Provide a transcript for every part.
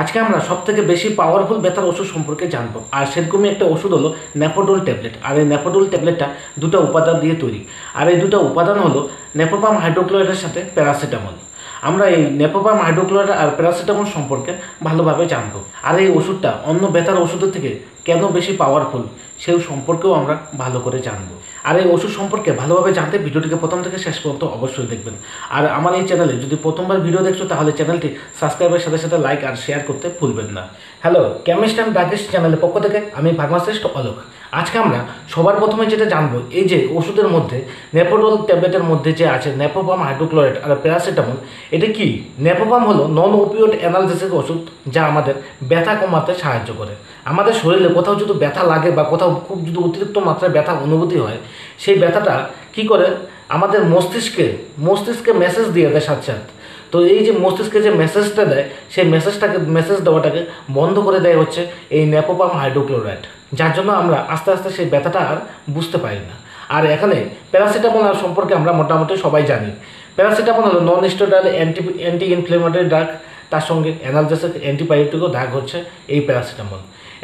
আজকে আমরা সব থেকে বেশি পাওয়ারফুল ব্যথার ওষুধ সম্পর্কে জানব। আর সেরকমই একটা ওষুধ হলো নেপোডোল ট্যাবলেট আর এই নেপোডোল ট্যাবলেটটা দুটো উপাদান দিয়ে তৈরি। আর এই দুটো উপাদান হলো নেপোপাম হাইড্রোক্লোরাইডের সাথে প্যারাসিটামল আমরা এই নেপোপাম হাইড্রোক্লোরাইড আর প্যারাসিটামল সম্পর্কে ভালোভাবে জানব। আর এই ওষুধটা অন্য ব্যথার ওষুধের থেকে কেন বেশি পাওয়ারফুল সেই সম্পর্কেও আমরা ভালো করে জানব। আর এই ওষুধ সম্পর্কে ভালোভাবে জানতে ভিডিওটিকে প্রথম থেকে শেষ পর্যন্ত অবশ্যই দেখবেন। আর আমার এই চ্যানেলে যদি প্রথমবার ভিডিও দেখছ, তাহলে চ্যানেলটি সাবস্ক্রাইবের সাথে সাথে লাইক আর শেয়ার করতে ভুলবেন না। হ্যালো, কেমিস্ট অ্যান্ড ডাকিস্ট চ্যানেলের পক্ষ থেকে আমি ফার্মাসিস্ট অলোক। আজকে আমরা সবার প্রথমে যেটা জানব, এই যে ওষুধের মধ্যে নেপোডল ট্যাবলেটের মধ্যে যে আছে নেপোপাম হাইড্রোক্লোরাইড আর প্যারাসিটামল, এটা কি? নেপোপাম হলো নন ওপিওড অ্যানালজেসিক ওষুধ যা আমাদের ব্যথা কমাতে সাহায্য করে। আমাদের শরীরে কোথাও যদি ব্যথা লাগে বা কোথাও খুব যদি অতিরিক্ত মাত্রায় ব্যথা অনুভূতি হয়, সেই ব্যথাটা কি করে? আমাদের মস্তিষ্কে মস্তিষ্কে মেসেজ দিয়ে দেয় সাথে সাথে। তো এই যে মস্তিষ্কে যে মেসেজটা দেয়, সেই মেসেজটাকে মেসেজ দেওয়াটাকে বন্ধ করে দেয় হচ্ছে এই নেপোপাম হাইড্রোক্লোরাইড। যার জন্য আমরা আস্তে আস্তে সেই ব্যথাটা আর বুঝতে পারি না। আর এখানে প্যারাসিটামল সম্পর্কে আমরা মোটামুটি সবাই জানি। প্যারাসিটামল হলো non steroid anti anti inflammatory drug তার সঙ্গে অ্যানালজেসিক অ্যান্টিবায়োটিকও দাগ হচ্ছে এই প্যারাসিটামল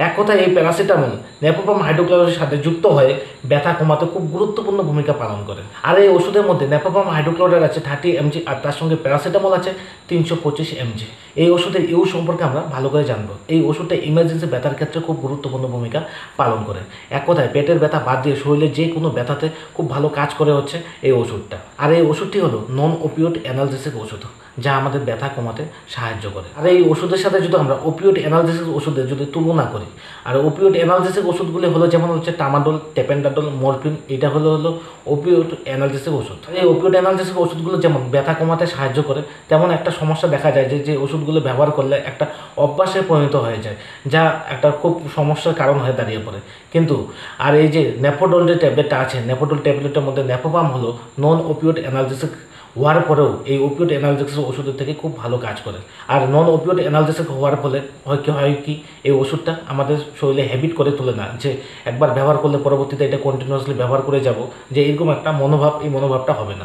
এক কথায় এই প্যারাসিটামল নেপোপাম হাইড্রোক্লোরাইডের সাথে যুক্ত হয়ে ব্যথা কমাতে খুব গুরুত্বপূর্ণ ভূমিকা পালন করে। আর এই ওষুধের মধ্যে নেপোপাম হাইড্রোক্লোরাইড আছে থার্টি এমজি আর তার সঙ্গে প্যারাসিটামল আছে তিনশো পঁচিশ এমজি এই ওষুধের ইউ সম্পর্কে আমরা ভালো করে জানব। এই ওষুধটা ইমার্জেন্সি ব্যথার ক্ষেত্রে খুব গুরুত্বপূর্ণ ভূমিকা পালন করে। এক কথায় পেটের ব্যথা বাদ দিয়ে শরীরে যে কোনো ব্যথাতে খুব ভালো কাজ করে হচ্ছে এই ওষুধটা। আর এই ওষুধটি হলো নন ওপিওড অ্যানালজেসিক ওষুধ। যা আমাদের ব্যথা কমাতে সাহায্য করে। আর এই ওষুধের সাথে যদি আমরা ওপিওড অ্যানালজেসিক ওষুধের যদি তুলনা করি, আর ওপিওড অ্যানালজেসিক ওষুধগুলি হলো যেমন হচ্ছে টামাডোল টেপেন্ডাডোল, মরফিন, এটা হলো হলো ওপিওড অ্যানালজেসিক ওষুধ। এই ওপিওড অ্যানালজেসিক ওষুধগুলো যেমন ব্যথা কমাতে সাহায্য করে, তেমন একটা সমস্যা দেখা যায় যে যে ওষুধগুলো ব্যবহার করলে একটা অভ্যাসে পরিণত হয়ে যায়, যা একটা খুব সমস্যার কারণ হয়ে দাঁড়িয়ে পড়ে। কিন্তু, আর এই যে নেপোডল যে ট্যাবলেটটা আছে, নেপোডল ট্যাবলেটের মধ্যে নেপোপাম হলো নন ওপিওড অ্যানালজেসিক হওয়ার পরেও এই ওপিওড অ্যানালজেসিক ওষুধের থেকে খুব ভালো কাজ করে। আর নন ওপিওড অ্যানালজেসিক হওয়ার ফলে হয় কি হয় কি, এই ওষুধটা আমাদের শরীরে হ্যাবিট করে তোলে না। যে একবার ব্যবহার করলে পরবর্তীতে এটা কন্টিনিউয়াসলি ব্যবহার করে যাব, যে এরকম একটা মনোভাব, এই মনোভাবটা হবে না।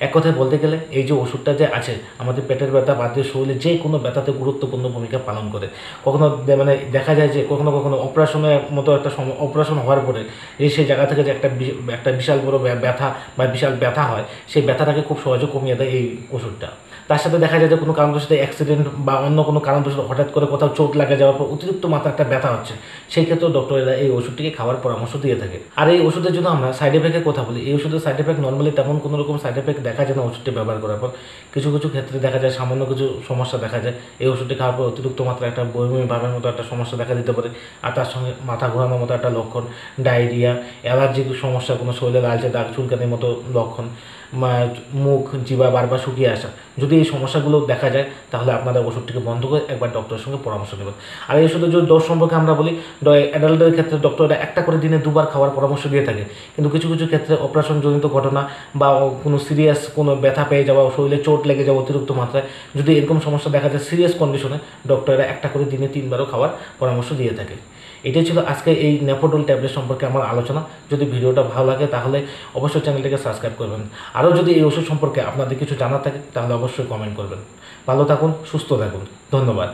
এক কথায় বলতে গেলে, এই যে ওষুধটা যে আছে, আমাদের পেটের ব্যথা দিয়ে শরীরে যে কোনো ব্যথাতে গুরুত্বপূর্ণ ভূমিকা পালন করে। কখনো মানে দেখা যায় যে কখনো কখনো অপারেশনের মতো একটা অপারেশন হওয়ার পরে এই সেই জায়গা থেকে যে একটা বি- একটা বিশাল বড় ব্যথা বা বিশাল ব্যথা হয়, সেই ব্যথাটাকে খুব সহজে কমিয়ে দেয় এই ওষুধটা। তার সাথে দেখা যায় যে কোনো কারণবশত অ্যাক্সিডেন্ট বা অন্য কোনো কারণবশত হঠাৎ করে কোথাও চোট লাগে যাওয়ার পর অতিরিক্ত মাত্রা একটা ব্যথা হচ্ছে। সেই ক্ষেত্রেও ডক্টরেরা এই ওষুধটিকে খাওয়ার পরামর্শ দিয়ে থাকে। আর এই ওষুধের জন্য আমরা সাইড এফেক্টের কথা বলি। এই ওষুধের সাইড এফেক্ট নর্মালি তেমন কোনো রকম সাইড এফেক্ট দেখা যায় না ওষুধটি ব্যবহার করার পর কিছু কিছু ক্ষেত্রে দেখা যায় সামান্য কিছু সমস্যা দেখা যায়। এই ওষুধটি খাওয়ার পর অতিরিক্ত মাত্রা একটা বমি ভাবের মতো একটা সমস্যা দেখা দিতে পারে। আর তার সঙ্গে মাথা ঘোরানোর মতো একটা লক্ষণ, ডায়রিয়া অ্যালার্জিক সমস্যা, কোনো শরীরে লালচে দাগ, চুলকানির মতো লক্ষণ। মুখ, জিবা বারবার শুকিয়ে আসা। যদি এই সমস্যাগুলো দেখা যায়, তাহলে আপনারা ওষুধটিকে বন্ধ করে একবার ডক্টরের সঙ্গে পরামর্শ নেবেন। আর এই ওষুধের যদি ডোজ সম্পর্কে আমরা বলি অ্যাডাল্টের ক্ষেত্রে ডক্টররা একটা করে দিনে দুবার খাওয়ার পরামর্শ দিয়ে থাকে। কিন্তু কিছু কিছু ক্ষেত্রে অপারেশনজনিত ঘটনা বা কোনো সিরিয়াস কোনো ব্যথা পেয়ে যাওয়া, শরীরে চোট লেগে যাওয়া অতিরিক্ত মাত্রায় যদি এরকম সমস্যা দেখা যায় সিরিয়াস কন্ডিশনে ডক্টররা একটা করে দিনে তিনবারও খাওয়ার পরামর্শ দিয়ে থাকে। এটাই ছিল আজকে এই নেফোডল ট্যাবলেট সম্পর্কে আমার আলোচনা। যদি ভিডিওটা ভালো লাগে, তাহলে অবশ্যই চ্যানেলটিকে সাবস্ক্রাইব করবেন। আরও যদি এই ওষুধ সম্পর্কে আপনাদের কিছু জানার থাকে, তাহলে অবশ্যই কমেন্ট করবেন। ভালো থাকুন, সুস্থ থাকুন। ধন্যবাদ।